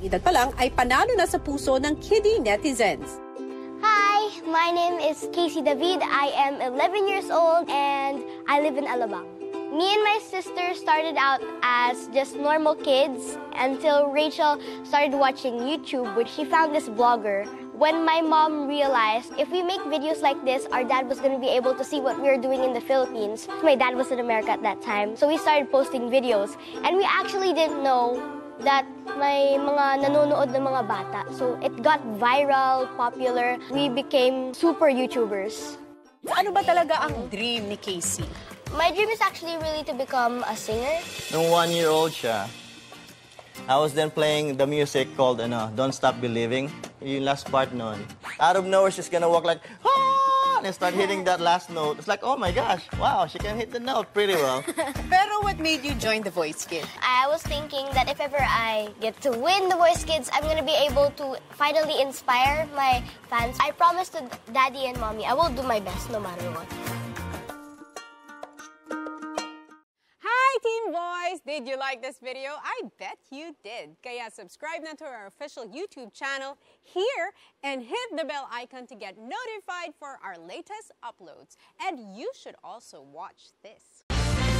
Bawang edad pa lang ay panalo na sa puso ng kiddie netizens. Hi, my name is Kaycee David. I am 11 years old and I live in Alabang. Me and my sister started out as just normal kids until Rachel started watching YouTube, which she found this vlogger. When my mom realized if we make videos like this, our dad was going to be able to see what we were doing in the Philippines. My dad was in America at that time, so we started posting videos. And we actually didn't know that may mga nanonood ng mga bata. So it got viral, popular. We became super YouTubers. Ano ba talaga ang dream ni Casey? My dream is actually really to become a singer. Nung one-year-old siya, I was then playing the music called ano, Don't Stop Believing. Yung last part nun. Out of nowhere, she's gonna walk like, And start hitting that last note. It's like, oh my gosh, wow, she can hit the note pretty well. Pero what made you join The Voice Kid? I was thinking that if ever I get to win the Voice Kids, I'm gonna be able to finally inspire my fans. I promise to Daddy and Mommy I will do my best no matter what. Voice! Did you like this video? I bet you did. Kaya subscribe na to our official YouTube channel here and hit the bell icon to get notified for our latest uploads. And you should also watch this.